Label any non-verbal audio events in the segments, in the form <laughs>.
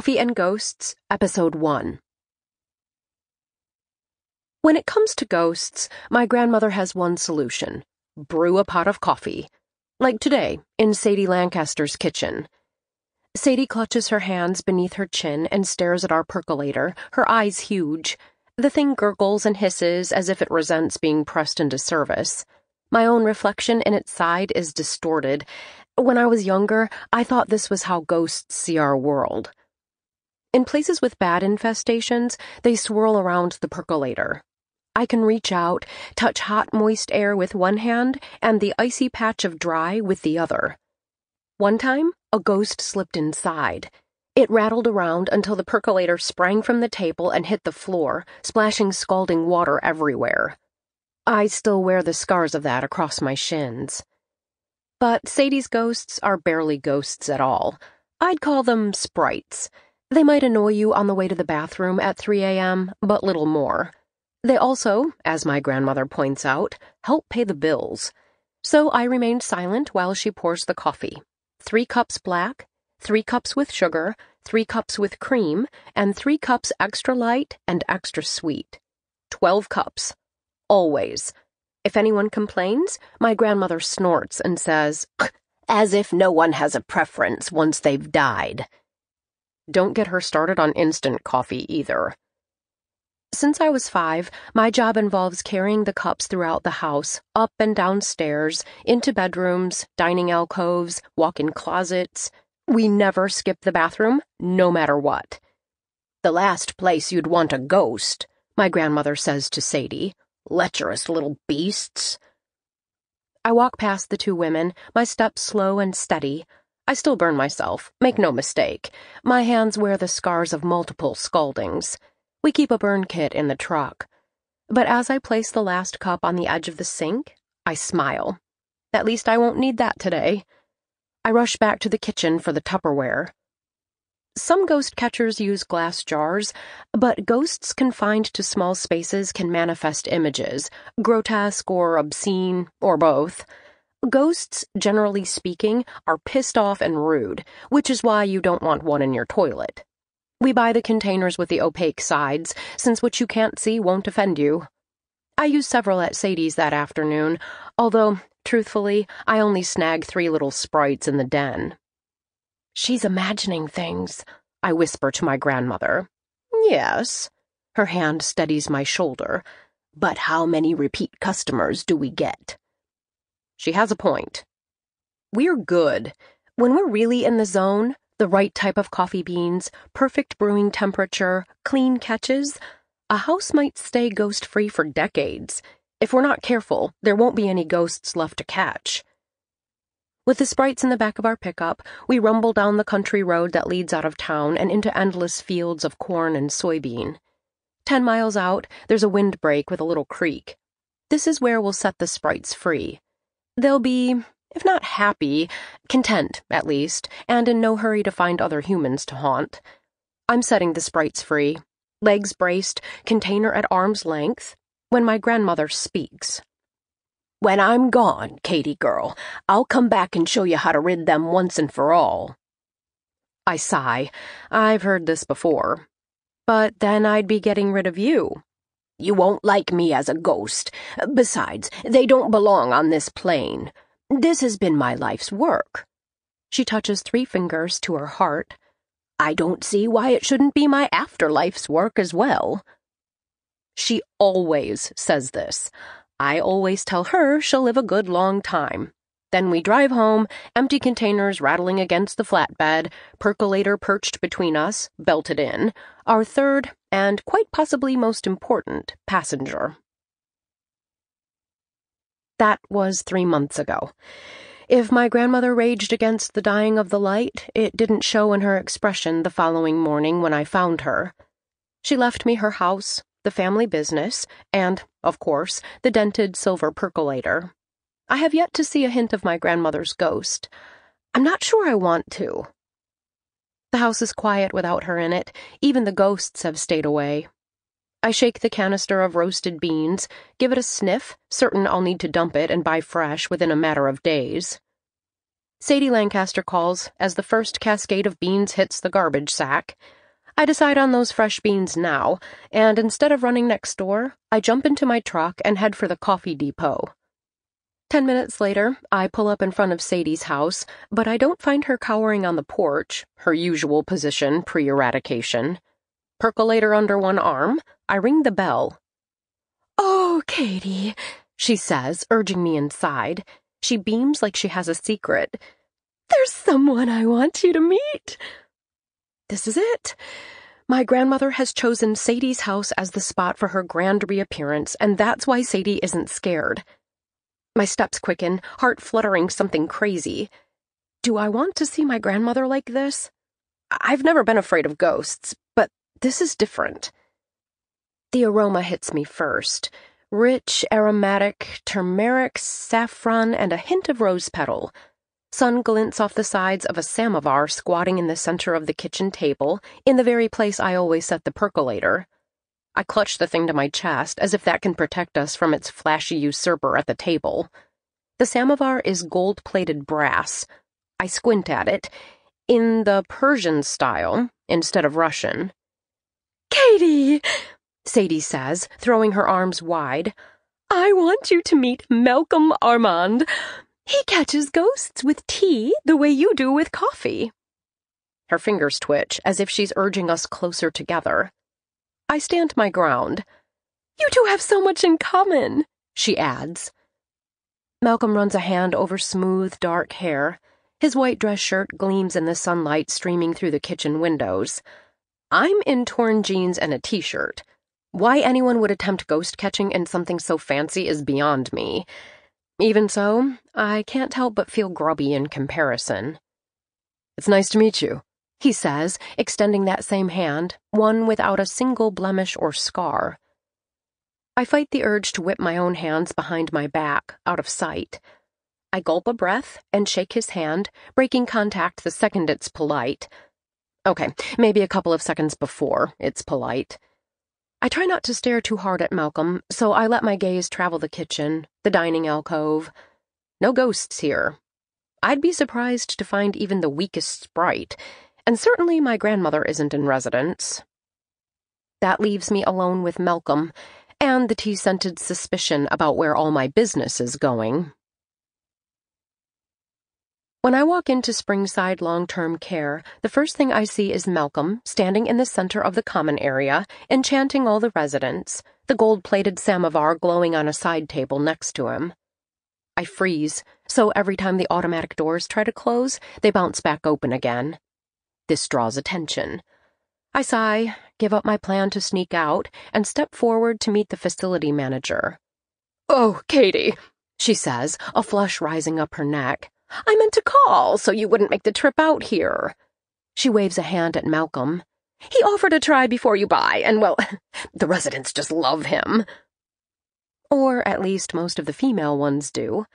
Coffee and Ghosts, Episode 1. When it comes to ghosts, my grandmother has one solution brew a pot of coffee. Like today, in Sadie Lancaster's kitchen. Sadie clutches her hands beneath her chin and stares at our percolator, her eyes huge. The thing gurgles and hisses as if it resents being pressed into service. My own reflection in its side is distorted. When I was younger, I thought this was how ghosts see our world. In places with bad infestations, they swirl around the percolator. I can reach out, touch hot, moist air with one hand, and the icy patch of dry with the other. One time, a ghost slipped inside. It rattled around until the percolator sprang from the table and hit the floor, splashing scalding water everywhere. I still wear the scars of that across my shins. But Sadie's ghosts are barely ghosts at all. I'd call them sprites. They might annoy you on the way to the bathroom at 3 a.m., but little more. They also, as my grandmother points out, help pay the bills. So I remain silent while she pours the coffee. Three cups black, three cups with sugar, three cups with cream, and three cups extra light and extra sweet. Twelve cups. Always. If anyone complains, my grandmother snorts and says, as if no one has a preference once they've died. Don't get her started on instant coffee either. Since I was five, my job involves carrying the cups throughout the house, up and down stairs, into bedrooms, dining alcoves, walk in closets. We never skip the bathroom, no matter what. The last place you'd want a ghost, my grandmother says to Sadie. Lecherous little beasts. I walk past the two women, my steps slow and steady. I still burn myself, make no mistake. My hands wear the scars of multiple scaldings. We keep a burn kit in the truck. But as I place the last cup on the edge of the sink, I smile. At least I won't need that today. I rush back to the kitchen for the Tupperware. Some ghost catchers use glass jars, but ghosts confined to small spaces can manifest images, grotesque or obscene, or both. Ghosts, generally speaking, are pissed off and rude, which is why you don't want one in your toilet. We buy the containers with the opaque sides, since what you can't see won't offend you. I used several at Sadie's that afternoon, although, truthfully, I only snagged three little sprites in the den. She's imagining things, I whisper to my grandmother. Yes. Her hand steadies my shoulder. But how many repeat customers do we get? She has a point. We're good. When we're really in the zone, the right type of coffee beans, perfect brewing temperature, clean catches, a house might stay ghost free for decades. If we're not careful, there won't be any ghosts left to catch. With the sprites in the back of our pickup, we rumble down the country road that leads out of town and into endless fields of corn and soybean. Ten miles out, there's a windbreak with a little creek. This is where we'll set the sprites free. They'll be, if not happy, content, at least, and in no hurry to find other humans to haunt. I'm setting the sprites free, legs braced, container at arm's length, when my grandmother speaks. When I'm gone, Katie girl, I'll come back and show you how to rid them once and for all. I sigh. I've heard this before. But then I'd be getting rid of you. You won't like me as a ghost. Besides, they don't belong on this plane. This has been my life's work. She touches three fingers to her heart. I don't see why it shouldn't be my afterlife's work as well. She always says this. I always tell her she'll live a good long time. Then we drive home, empty containers rattling against the flatbed, percolator perched between us, belted in, our third, and quite possibly most important, passenger. That was three months ago. If my grandmother raged against the dying of the light, it didn't show in her expression the following morning when I found her. She left me her house, the family business, and, of course, the dented silver percolator. I have yet to see a hint of my grandmother's ghost. I'm not sure I want to. The house is quiet without her in it. Even the ghosts have stayed away. I shake the canister of roasted beans, give it a sniff, certain I'll need to dump it and buy fresh within a matter of days. Sadie Lancaster calls as the first cascade of beans hits the garbage sack. I decide on those fresh beans now, and instead of running next door, I jump into my truck and head for the coffee depot. Ten minutes later, I pull up in front of Sadie's house, but I don't find her cowering on the porch, her usual position pre eradication. Percolator under one arm, I ring the bell. Oh, Katie, she says, urging me inside. She beams like she has a secret. There's someone I want you to meet. This is it. My grandmother has chosen Sadie's house as the spot for her grand reappearance, and that's why Sadie isn't scared. My steps quicken, heart fluttering something crazy. Do I want to see my grandmother like this? I've never been afraid of ghosts, but this is different. The aroma hits me first rich, aromatic, turmeric, saffron, and a hint of rose petal. Sun glints off the sides of a samovar squatting in the center of the kitchen table, in the very place I always set the percolator. I clutch the thing to my chest, as if that can protect us from its flashy usurper at the table. The samovar is gold plated brass. I squint at it, in the Persian style, instead of Russian. Katie! Sadie says, throwing her arms wide. I want you to meet Malcolm Armand. He catches ghosts with tea the way you do with coffee. Her fingers twitch as if she's urging us closer together. I stand my ground. You two have so much in common, she adds. Malcolm runs a hand over smooth, dark hair. His white dress shirt gleams in the sunlight streaming through the kitchen windows. I'm in torn jeans and a t shirt. Why anyone would attempt ghost catching in something so fancy is beyond me. Even so, I can't help but feel grubby in comparison. It's nice to meet you, he says, extending that same hand, one without a single blemish or scar. I fight the urge to whip my own hands behind my back, out of sight. I gulp a breath and shake his hand, breaking contact the second it's polite. Okay, maybe a couple of seconds before it's polite. I try not to stare too hard at Malcolm, so I let my gaze travel the kitchen, the dining alcove. No ghosts here. I'd be surprised to find even the weakest sprite, and certainly my grandmother isn't in residence. That leaves me alone with Malcolm, and the tea scented suspicion about where all my business is going. When I walk into Springside Long Term Care, the first thing I see is Malcolm standing in the center of the common area, enchanting all the residents, the gold plated samovar glowing on a side table next to him. I freeze, so every time the automatic doors try to close, they bounce back open again. This draws attention. I sigh, give up my plan to sneak out, and step forward to meet the facility manager. Oh, Katie, she says, a flush rising up her neck. I meant to call so you wouldn't make the trip out here. She waves a hand at Malcolm. He offered a try before you buy, and well, <laughs> the residents just love him. Or at least most of the female ones do.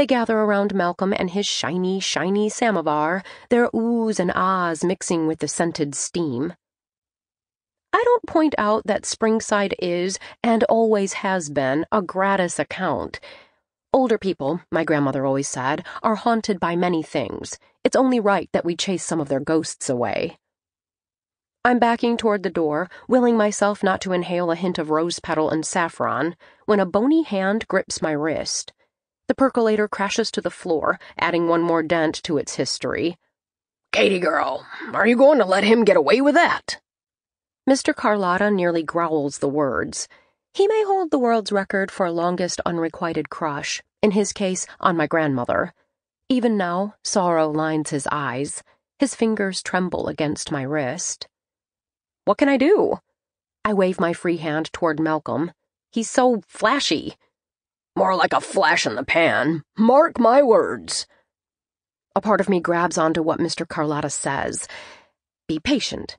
They gather around Malcolm and his shiny, shiny samovar, their oohs and ahs mixing with the scented steam. I don't point out that Springside is, and always has been, a gratis account. Older people, my grandmother always said, are haunted by many things. It's only right that we chase some of their ghosts away. I'm backing toward the door, willing myself not to inhale a hint of rose petal and saffron, when a bony hand grips my wrist. The percolator crashes to the floor, adding one more dent to its history. Katie girl, are you going to let him get away with that? Mr. Carlotta nearly growls the words. He may hold the world's record for longest unrequited crush, in his case, on my grandmother. Even now, sorrow lines his eyes. His fingers tremble against my wrist. What can I do? I wave my free hand toward Malcolm. He's so flashy. More like a flash in the pan. Mark my words. A part of me grabs onto what Mr. Carlotta says. Be patient.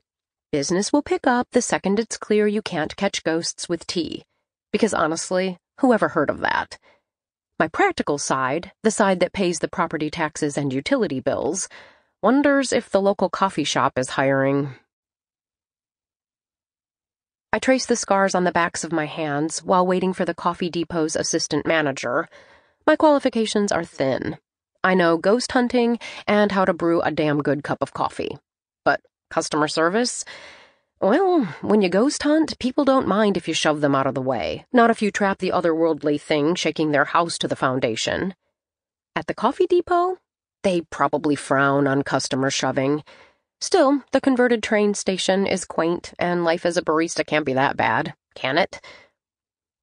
Business will pick up the second it's clear you can't catch ghosts with tea. Because honestly, whoever heard of that? My practical side, the side that pays the property taxes and utility bills, wonders if the local coffee shop is hiring. I trace the scars on the backs of my hands while waiting for the coffee depot's assistant manager. My qualifications are thin. I know ghost hunting and how to brew a damn good cup of coffee. But customer service? Well, when you ghost hunt, people don't mind if you shove them out of the way, not if you trap the otherworldly thing shaking their house to the foundation. At the coffee depot, they probably frown on customer shoving. Still, the converted train station is quaint, and life as a barista can't be that bad, can it?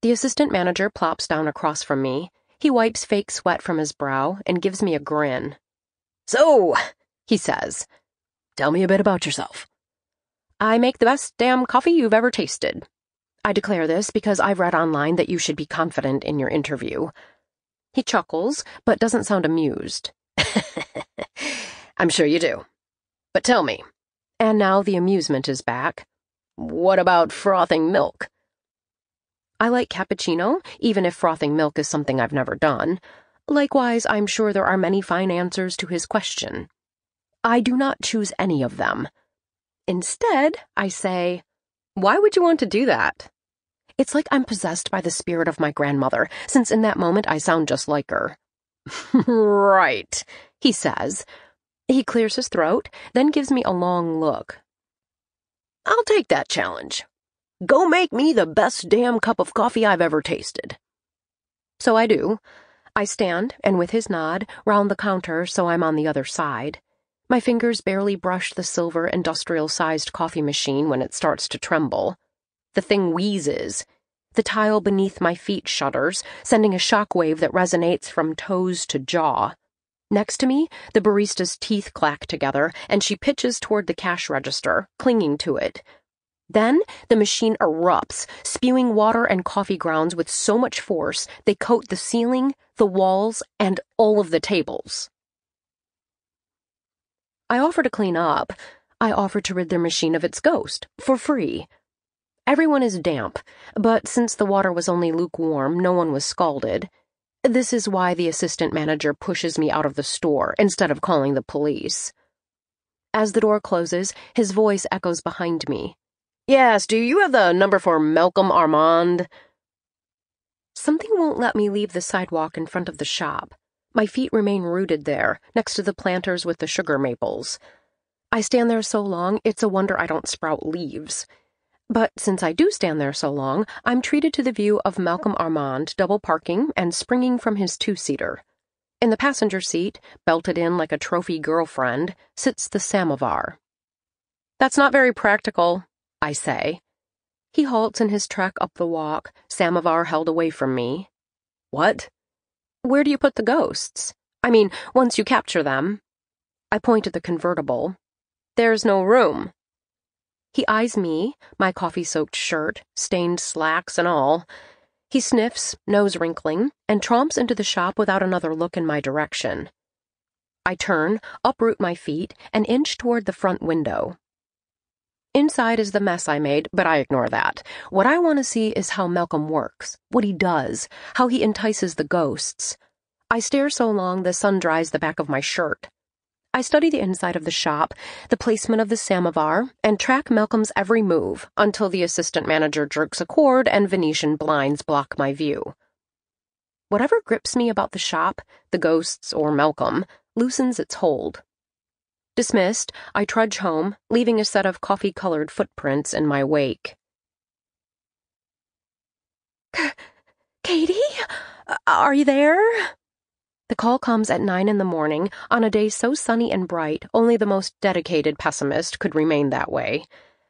The assistant manager plops down across from me. He wipes fake sweat from his brow and gives me a grin. So, He says, tell me a bit about yourself. I make the best damn coffee you've ever tasted. I declare this because I've read online that you should be confident in your interview. He chuckles, but doesn't sound amused. <laughs> I'm sure you do. But tell me, And now the amusement is back. what about frothing milk? I like cappuccino, even if frothing milk is something I've never done. Likewise, I'm sure there are many fine answers to his question. I do not choose any of them. Instead, I say, Why would you want to do that? It's like I'm possessed by the spirit of my grandmother, since in that moment I sound just like her. <laughs> right. He says. He clears his throat, then gives me a long look. I'll take that challenge. Go make me the best damn cup of coffee I've ever tasted. So I do. I stand, and with his nod, round the counter so I'm on the other side. My fingers barely brush the silver industrial sized coffee machine when it starts to tremble. The thing wheezes. The tile beneath my feet shudders, sending a shock wave that resonates from toes to jaw. Next to me, the barista's teeth clack together, and she pitches toward the cash register, clinging to it. Then the machine erupts, spewing water and coffee grounds with so much force they coat the ceiling, the walls, and all of the tables. I offer to clean up. I offer to rid their machine of its ghost, for free. Everyone is damp, but since the water was only lukewarm, no one was scalded. This is why the assistant manager pushes me out of the store instead of calling the police. As the door closes, his voice echoes behind me. Yes, do you have the number for Malcolm Armand? Something won't let me leave the sidewalk in front of the shop. My feet remain rooted there, next to the planters with the sugar maples. I stand there so long, it's a wonder I don't sprout leaves. But since I do stand there so long, I'm treated to the view of Malcolm Armand double parking and springing from his two seater. In the passenger seat, belted in like a trophy girlfriend, sits the samovar. That's not very practical, I say. He halts in his trek up the walk, samovar held away from me. What? Where do you put the ghosts? I mean, once you capture them. I point at the convertible. There's no room. He eyes me, my coffee soaked shirt, stained slacks, and all. He sniffs, nose wrinkling, and tromps into the shop without another look in my direction. I turn, uproot my feet, and inch toward the front window. Inside is the mess I made, but I ignore that. What I want to see is how Malcolm works, what he does, how he entices the ghosts. I stare so long the sun dries the back of my shirt. I study the inside of the shop, the placement of the samovar, and track Malcolm's every move until the assistant manager jerks a cord and Venetian blinds block my view. Whatever grips me about the shop, the ghosts or Malcolm, loosens its hold. Dismissed, I trudge home, leaving a set of coffee colored footprints in my wake. Katie? Are you there? The call comes at nine in the morning, on a day so sunny and bright, only the most dedicated pessimist could remain that way.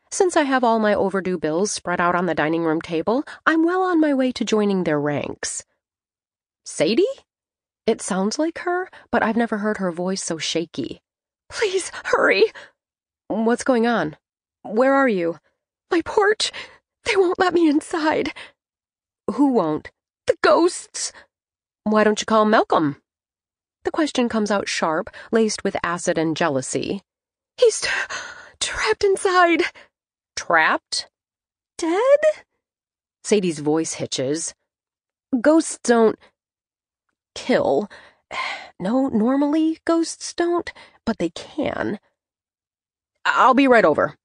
Since I have all my overdue bills spread out on the dining room table, I'm well on my way to joining their ranks. Sadie? It sounds like her, but I've never heard her voice so shaky. Please, hurry! What's going on? Where are you? My porch. They won't let me inside. Who won't? The ghosts. Why don't you call Malcolm? The question comes out sharp, laced with acid and jealousy. He's tra trapped inside. Trapped? Dead? Sadie's voice hitches. Ghosts don't kill. No, normally ghosts don't, but they can. I'll be right over.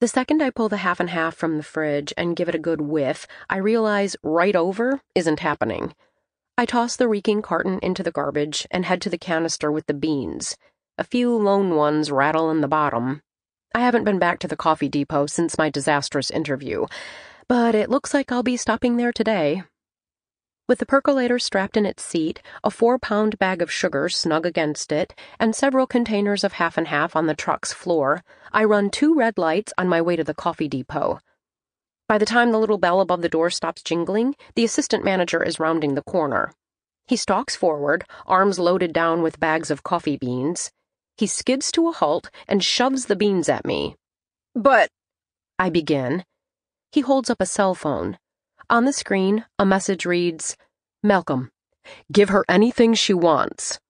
The second I pull the half and half from the fridge and give it a good whiff, I realize right over isn't happening. I toss the reeking carton into the garbage and head to the canister with the beans. A few lone ones rattle in the bottom. I haven't been back to the coffee depot since my disastrous interview, but it looks like I'll be stopping there today. With the percolator strapped in its seat, a four pound bag of sugar snug against it, and several containers of half and half on the truck's floor, I run two red lights on my way to the coffee depot. By the time the little bell above the door stops jingling, the assistant manager is rounding the corner. He stalks forward, arms loaded down with bags of coffee beans. He skids to a halt and shoves the beans at me. But, I begin. He holds up a cell phone. On the screen, a message reads Malcolm, give her anything she wants.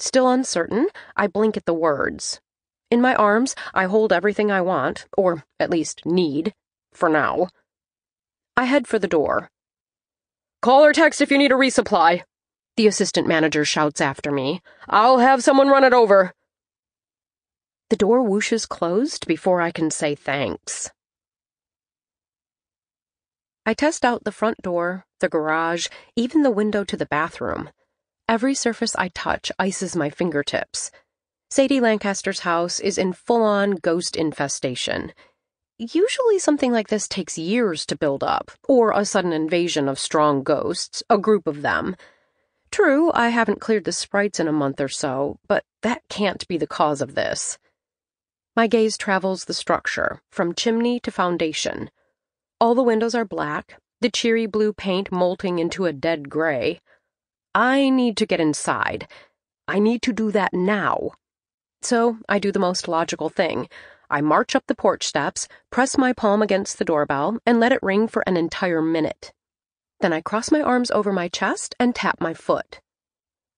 Still uncertain, I blink at the words. In my arms, I hold everything I want, or at least need, for now. I head for the door. Call or text if you need a resupply, the assistant manager shouts after me. I'll have someone run it over. The door whooshes closed before I can say thanks. I test out the front door, the garage, even the window to the bathroom. Every surface I touch ices my fingertips. Sadie Lancaster's house is in full on ghost infestation. Usually, something like this takes years to build up, or a sudden invasion of strong ghosts, a group of them. True, I haven't cleared the sprites in a month or so, but that can't be the cause of this. My gaze travels the structure, from chimney to foundation. All the windows are black, the cheery blue paint molting into a dead gray. I need to get inside. I need to do that now. So I do the most logical thing. I march up the porch steps, press my palm against the doorbell, and let it ring for an entire minute. Then I cross my arms over my chest and tap my foot.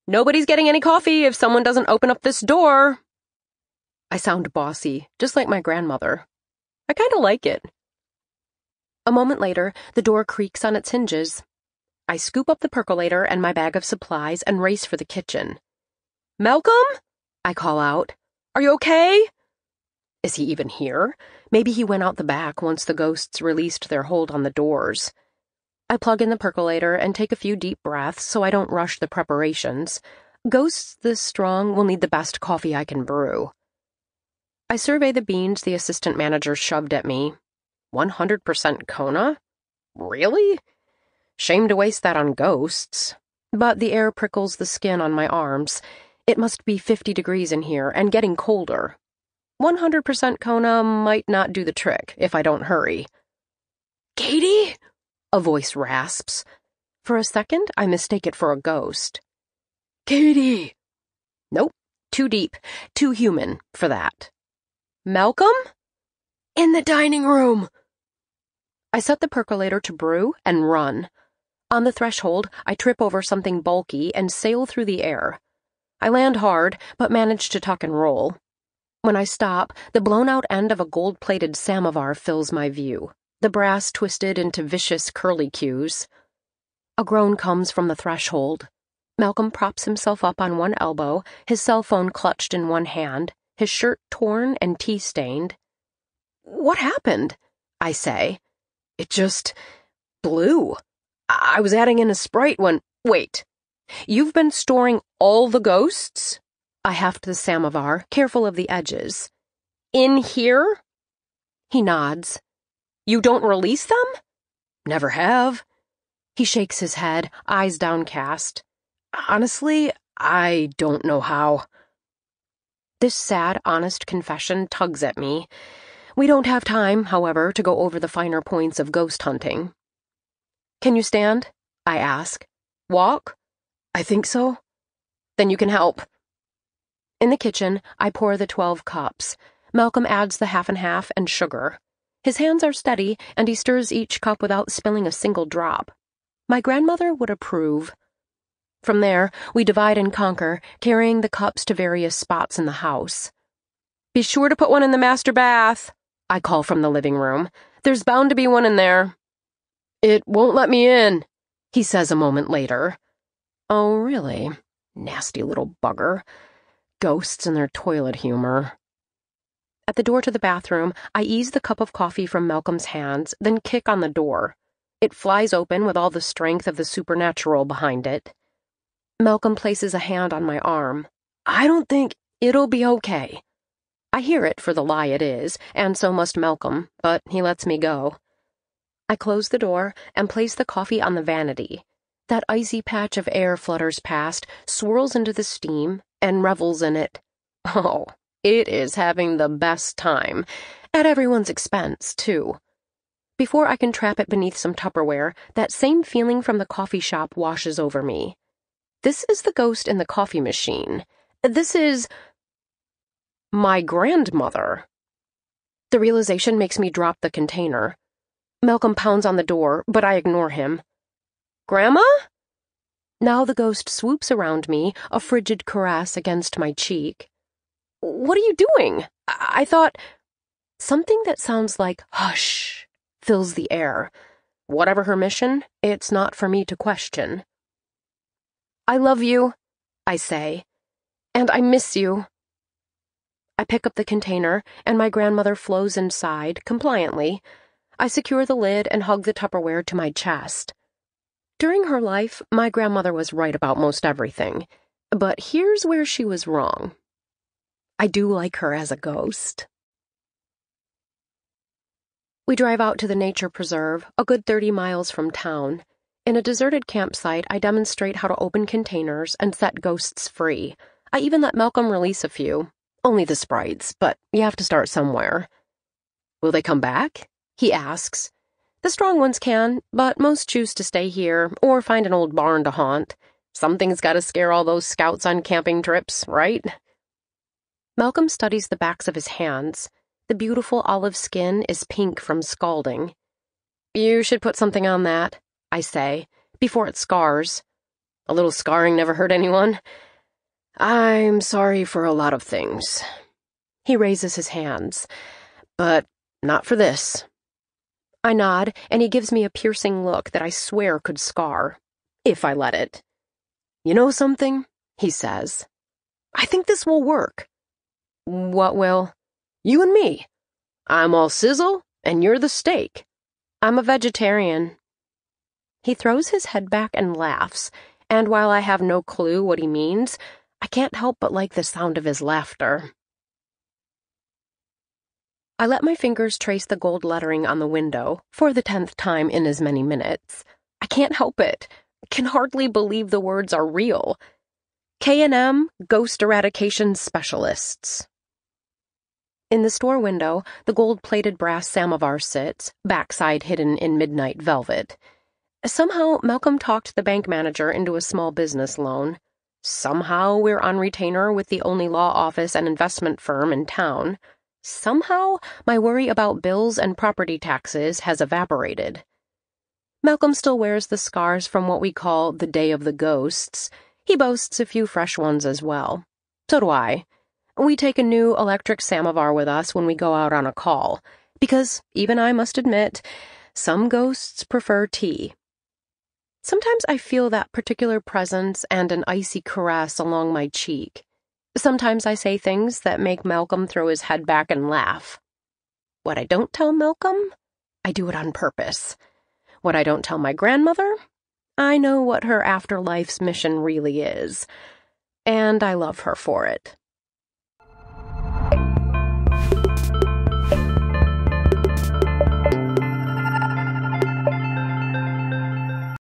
Nobody's getting any coffee if someone doesn't open up this door. I sound bossy, just like my grandmother. I kind of like it. A moment later, the door creaks on its hinges. I scoop up the percolator and my bag of supplies and race for the kitchen. Malcolm? I call out. Are you okay? Is he even here? Maybe he went out the back once the ghosts released their hold on the doors. I plug in the percolator and take a few deep breaths so I don't rush the preparations. Ghosts this strong will need the best coffee I can brew. I survey the beans the assistant manager shoved at me 100% Kona? Really? Shame to waste that on ghosts. But the air prickles the skin on my arms. It must be 50 degrees in here and getting colder. 100% Kona might not do the trick if I don't hurry. Katie? A voice rasps. For a second, I mistake it for a ghost. Katie! Nope, too deep, too human for that. Malcolm? In the dining room. I set the percolator to brew and run. On the threshold, I trip over something bulky and sail through the air. I land hard, but manage to tuck and roll. When I stop, the blown out end of a gold plated samovar fills my view, the brass twisted into vicious curlicues. A groan comes from the threshold. Malcolm props himself up on one elbow, his cell phone clutched in one hand, his shirt torn and tea stained. What happened? I say. It just blew. I was adding in a sprite when. Wait. You've been storing all the ghosts? I heft the samovar, careful of the edges. In here? He nods. You don't release them? Never have. He shakes his head, eyes downcast. Honestly, I don't know how. This sad, honest confession tugs at me. We don't have time, however, to go over the finer points of ghost hunting. Can you stand? I ask. Walk? I think so. Then you can help. In the kitchen, I pour the 12 cups. Malcolm adds the half and half and sugar. His hands are steady, and he stirs each cup without spilling a single drop. My grandmother would approve. From there, we divide and conquer, carrying the cups to various spots in the house. Be sure to put one in the master bath. I call from the living room. There's bound to be one in there. It won't let me in, he says a moment later. Oh, really? Nasty little bugger. Ghosts and their toilet humor. At the door to the bathroom, I ease the cup of coffee from Malcolm's hands, then kick on the door. It flies open with all the strength of the supernatural behind it. Malcolm places a hand on my arm. I don't think it'll be okay. I hear it for the lie it is, and so must Malcolm, but he lets me go. I close the door and place the coffee on the vanity. That icy patch of air flutters past, swirls into the steam, and revels in it. Oh, it is having the best time. At everyone's expense, too. Before I can trap it beneath some Tupperware, that same feeling from the coffee shop washes over me. This is the ghost in the coffee machine. This is my grandmother. The realization makes me drop the container. Malcolm pounds on the door, but I ignore him. Grandma? Now the ghost swoops around me, a frigid caress against my cheek. What are you doing? I, thought. Something that sounds like hush fills the air. Whatever her mission, it's not for me to question. I love you, I say, and I miss you. I pick up the container, and my grandmother flows inside, compliantly. I secure the lid and hug the Tupperware to my chest. During her life, my grandmother was right about most everything. But here's where she was wrong. I do like her as a ghost. We drive out to the nature preserve, a good 30 miles from town. In a deserted campsite, I demonstrate how to open containers and set ghosts free. I even let Malcolm release a few, only the sprites, but you have to start somewhere. Will they come back? He asks. The strong ones can, but most choose to stay here or find an old barn to haunt. Something's got to scare all those scouts on camping trips, right? Malcolm studies the backs of his hands. The beautiful olive skin is pink from scalding. You should put something on that, I say, before it scars. A little scarring never hurt anyone. I'm sorry for a lot of things. He raises his hands. But not for this. I nod, and he gives me a piercing look that I swear could scar, if I let it. You know something? He says. I think this will work. What will? You and me. I'm all sizzle, and you're the steak. I'm a vegetarian. He throws his head back and laughs, and while I have no clue what he means, I can't help but like the sound of his laughter. I let my fingers trace the gold lettering on the window, for the tenth time in as many minutes. I can't help it. Can hardly believe the words are real. K&M Ghost Eradication Specialists. In the store window, the gold-plated brass samovar sits, backside hidden in midnight velvet. Somehow, Malcolm talked the bank manager into a small business loan. Somehow we're on retainer with the only law office and investment firm in town. Somehow my worry about bills and property taxes has evaporated. Malcolm still wears the scars from what we call the Day of the Ghosts. He boasts a few fresh ones as well. So do I. We take a new electric samovar with us when we go out on a call, because even I must admit, some ghosts prefer tea. Sometimes I feel that particular presence and an icy caress along my cheek. Sometimes I say things that make Malcolm throw his head back and laugh. What I don't tell Malcolm, I do it on purpose. What I don't tell my grandmother, I know what her afterlife's mission really is. And I love her for it.